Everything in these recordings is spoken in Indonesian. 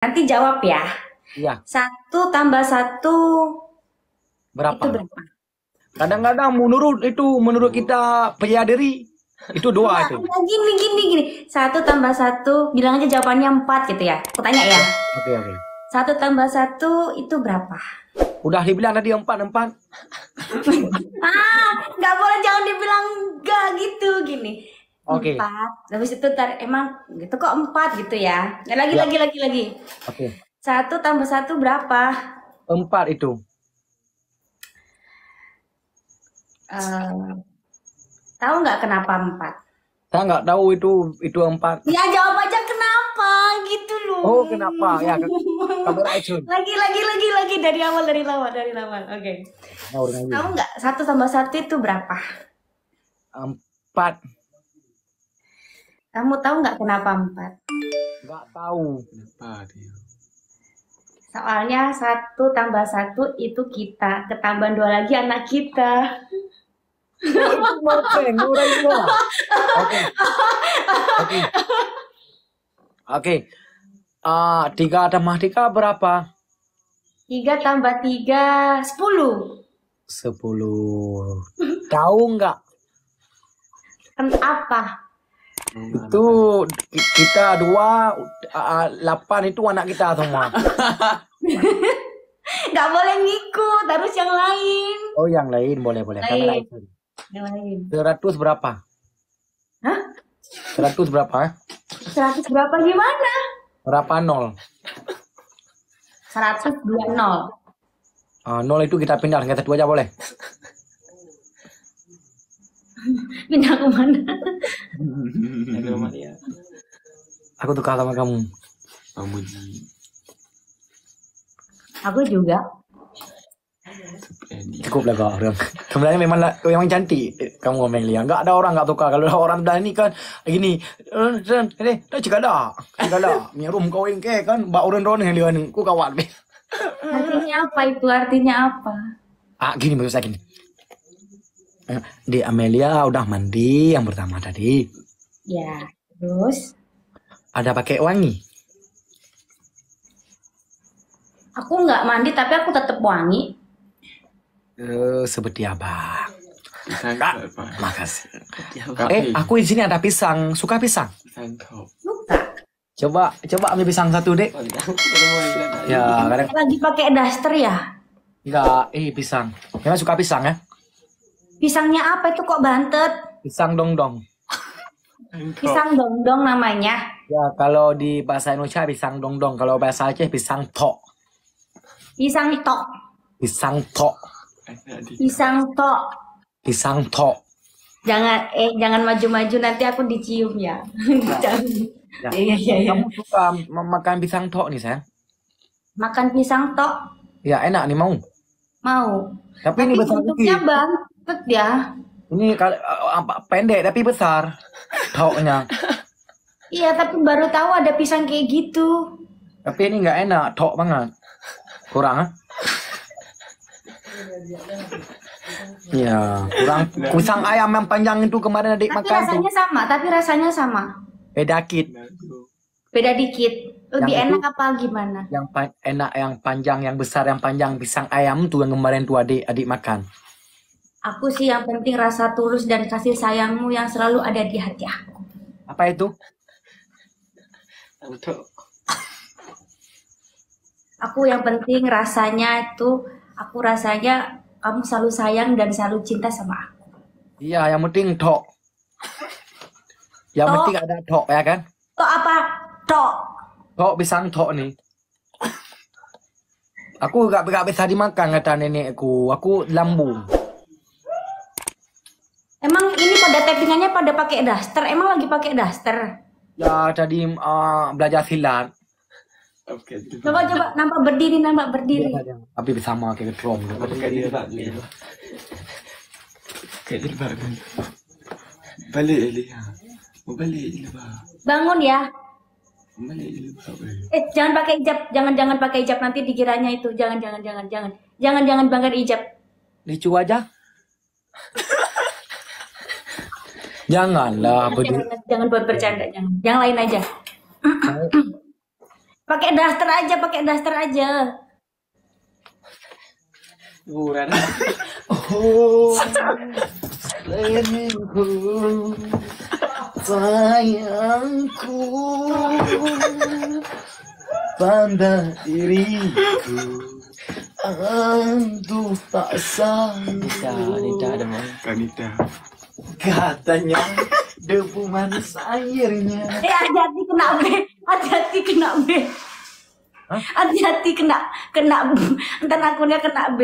Nanti jawab ya. Iya. Satu tambah satu Berapa? itu berapa? Kadang-kadang menurut itu menurut kita penyadari itu dua itu. Gini, gini, gini. Satu tambah satu, bilang aja jawabannya empat gitu ya. Aku tanya ya. Oke oke. Satu tambah satu itu berapa? Udah dibilang tadi empat empat. Ah, nggak boleh jangan dibilang enggak gitu, gini. Oke. Empat. Habis itu tar, emang gitu kok empat gitu ya. Nah, lagi, Ya. lagi, lagi, lagi. Oke. Satu tambah satu berapa? Empat itu. Eh, tahu nggak kenapa empat? Saya nggak tahu itu itu empat. Ya jawab aja kenapa gitu loh. Oh kenapa ya? Lagi, lagi, lagi, lagi dari awal, dari awal, dari awal. Oke. Lagi. Tahu nggak satu tambah satu itu berapa? Empat. Kamu tahu nggak kenapa empat? Nggak tahu. Kenapa dia? Soalnya satu tambah satu itu kita, ketambahan dua lagi anak kita. Mau orang itu. Oke. Oke. Oke. Ah, tiga tambah tiga berapa? Tiga tambah tiga, sepuluh. Sepuluh. Tahu nggak? Kenapa? Itu ki- kita dua, delapan itu anak kita semua. Nggak boleh ngikut, harus yang lain. Oh yang lain boleh boleh. Kami Lain. lain. Yang lain. Seratus berapa? Hah? Seratus berapa? eh? Seratus berapa gimana? Berapa nol? Seratus dua nol. Ah, nol itu kita pindah kita satu aja boleh. Pindah ke mana? Ada rumah dia. Aku tukar sama kamu. Pamuji. Aku juga. Cukup lah kau orang. Sebenarnya memang lah- memang cantik kamu ngomong Lia. Enggak ada orang enggak tukar. Kalau orang dah ni kan gini. Eh, eh, dah cakap dah. Cakap dah. Mirum kau yang ke kan. Bak orang orang yang dia ni. Ku kawan. Artinya apa itu? Artinya apa? Ah, gini maksud saya gini. Eh, Di Amelia udah mandi yang pertama tadi. Ya, terus Ada pakai wangi. aku nggak mandi tapi aku tetap wangi. Eh, seperti apa? Makasih. Eh, aku di sini ada pisang. Suka pisang? Suka. Coba, coba ambil pisang satu tadi. Ya, kadang Lagi pakai daster ya? enggak. Eh, pisang. Memang suka pisang ya? Pisangnya apa itu kok bantet? Pisang dong dong. Tangkap. Pisang dongdong namanya. Ya, kalau di bahasa Indonesia pisang dong dong. Kalau bahasa Aceh pisang tok. Pisang tok. Pisang tok. Pisang tok. Pisang tok. Jangan eh jangan maju-maju nanti aku dicium ya. Jangan. Ya. Iya iya iya. Kamu suka ma- makan pisang tok nih sayang? Makan pisang tok Ya, enak nih mau. mau. Tapi, Tapi ini besar bentuknya dikit. Bantet ya. Ini eh, apa pendek tapi besar. Toknya. Iya, tapi baru tahu ada pisang kayak gitu. Tapi ini nggak enak, tok banget. Kurang, ah? Ya, kurang. Pisang ayam yang panjang itu kemarin adik Tapi makan tuh. rasanya sama, tapi rasanya sama. Beda kit. Lagu. Beda dikit. Lebih Yang enak itu- apa gimana? Yang enak, yang panjang, yang besar, yang panjang pisang ayam tuh yang kemarin tuh adik adik makan. Aku sih yang penting rasa tulus dan kasih sayangmu yang selalu ada di hati aku. Apa itu? Aku yang penting rasanya itu, aku rasanya kamu selalu sayang dan selalu cinta sama aku. Iya, yang penting tok. Yang Tok. penting ada tok ya kan? Tok apa? Tok. Tok pisang tok nih. Aku gak, gak bisa dimakan kata nenekku. Aku lambung. Emang ini pada tappingannya pada pakai daster? Emang lagi pakai daster? Ya tadi uh, belajar silat. Oke. itu. Coba coba nampak berdiri, nampak berdiri. Tapi sama kayak. Apa kayak ni? Kayak ni. Balik Elia. Mau balik jilbab. Bangun ya. Eh. Eh, jangan pakai hijab, jangan jangan pakai hijab nanti dikiranya itu. Jangan jangan jangan jangan. Jangan jangan banggar hijab. Lucu aja. Janganlah. Jangan, jangan buat bercanda, jangan. Yang lain aja. Pakai daster aja, pakai daster aja. Hiburan. Oh, sayangku, sayangku, pandang diriku, aduh tak sanggup. Nida, Nida ada mau. Kanita. Katanya debu manis airnya. Eh hati-hati kena B, hati-hati kena B. Hati-hati kena kena B. Entar akunnya kena B.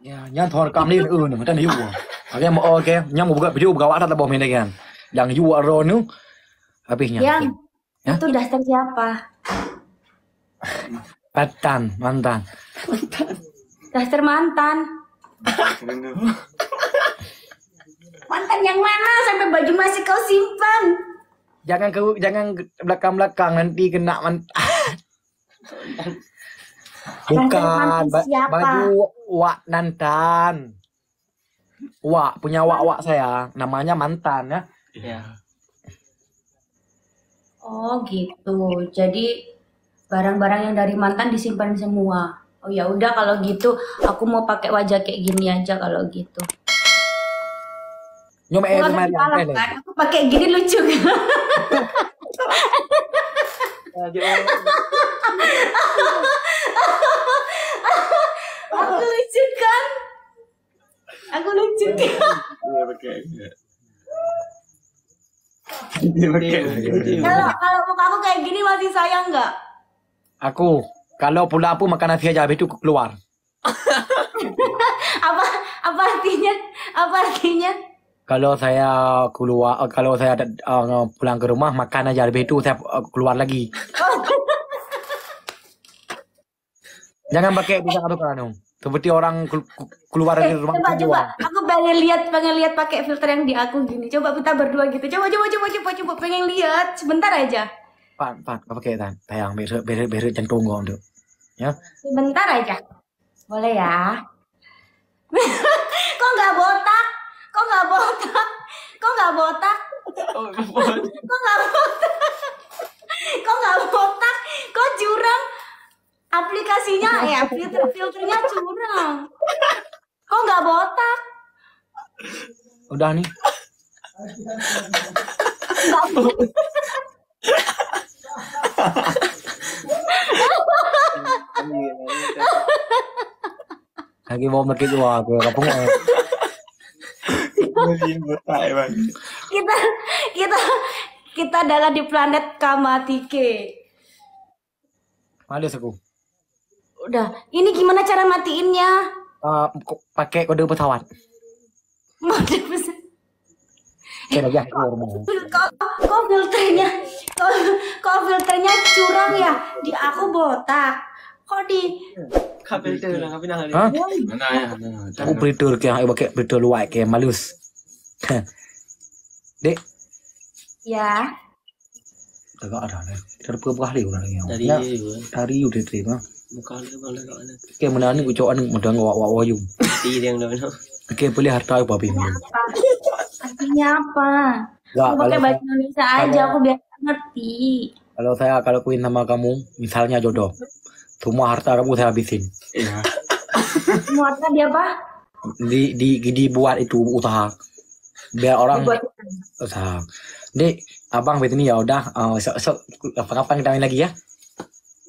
Ya, yang thor kam ni ư nữa, ta ni yu. Oke, mau oke, yang mau buka video buka wadah tak main kan. Yang yu aro nu habisnya. Yang Ya? itu daster siapa? Mantan, mantan. Daster mantan. Mantan yang mana sampai baju masih kau simpan? Jangan ke jangan belakang-belakang nanti kena mantan. Bukan ba- siapa? baju wak nantan. Wak punya wak-wak saya, namanya mantan ya. Ya. Oh gitu. Jadi barang-barang yang dari mantan disimpan semua. Oh ya udah kalau gitu aku mau pakai wajah kayak gini aja kalau gitu. Kemarin salah yang kan, aku pakai gini lucu kan? aku lucu kan? Aku lucu kan? Dia pakai. Dia pakai. Kalau kalau muka aku kayak gini masih sayang nggak? Aku kalau pulang aku makan nasi aja habis itu keluar. Apa apa artinya? Apa artinya? Kalau saya keluar kalau saya eh, pulang ke rumah makan aja habis itu saya eh, keluar lagi. Jangan pakai bisa atau kan Seperti orang kelu- keluar dari Eh, rumah coba coba. Aku pengen lihat pengen lihat pakai filter yang di aku gini. Coba kita berdua gitu. Coba coba coba coba coba pengen lihat sebentar aja. Pan, pan, kau pakai tan. Tayang beres beres beres jantung gua untuk. Ya. Sebentar aja. Boleh ya? Kok nggak botak? Kok nggak botak? Kok nggak botak? Kok nggak botak? Kok nggak botak? Kok jurang? Aplikasinya ya filter filternya curang. Kok nggak botak? Udah nih. Nggak. Lagi mau pergi keluar ke kampung. Ribut tak bang. kita kita kita adalah di planet Kamatike. Males aku. Udah, ini gimana cara matiinnya? Eh, ko- pakai kode pesawat. Mode aja keluar rumah. Kok, kok filternya, kok, kok filternya curang ya? Di aku botak. Kok di Kapil tu lah, kapil nak. Hah? Mana ya? Mana? Aku berita ke yang pakai berita luar ke malus. Dek, ya agak ada nih. Dari berapa hari udah lagi. Dari Ya, dari udah terima. muka bang dah kat mana. Kayak mana ni ucapan ni mudah ngawak wak wayu. Mati dia yang dah mana. Kayak boleh harta apa bim. apa? Artinya apa? Enggak Aku pakai baju Indonesia aja, aku biar ngerti. kalau saya kalau kuin sama kamu, misalnya jodoh. Semua harta kamu saya habisin. Ya. Muatnya dia apa? Di di dibuat itu usaha. Biar orang usaha. Dek, abang bet ini ya udah uh, so, so, kapan kita main lagi ya?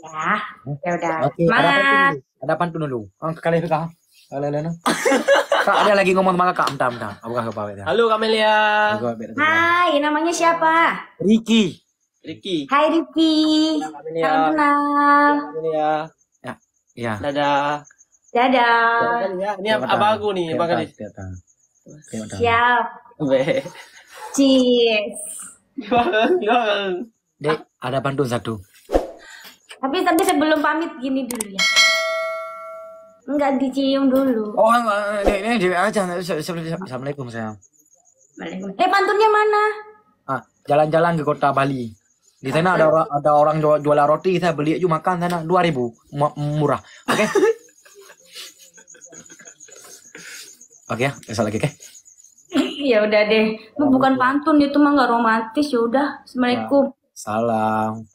ya. Ya udah. Oke, ada pantun Semangat. dulu. Ada pantun dulu. Oh, kali itu kak. Kali itu. Kak ada lagi ngomong sama kakak, bentar, bentar. Aku kasih apa ya? Halo Kamelia. Hai, namanya siapa? Ricky. Ricky. Hai. Kamelia. Salam kenal. Kamelia. Ya. Dadah. Dadah. Ya, ini abang aku nih, abang. Siap. Be. Cheers. Dek, ada pantun satu. Tapi tapi sebelum pamit gini dulu ya. Enggak dicium dulu. Oh, dek, ini dek aja. Assalamualaikum sayang. Waalaikumsalam. Eh pantunnya mana? Ah, jalan-jalan ke kota Bali. Di sana ada orang ada orang jual, jualan roti, saya beli aja makan sana 2000 Mu- murah. Oke. Oke ya, besok lagi oke. Ya udah deh. Itu bukan pantun itu mah nggak romantis ya udah. Assalamualaikum. Salam.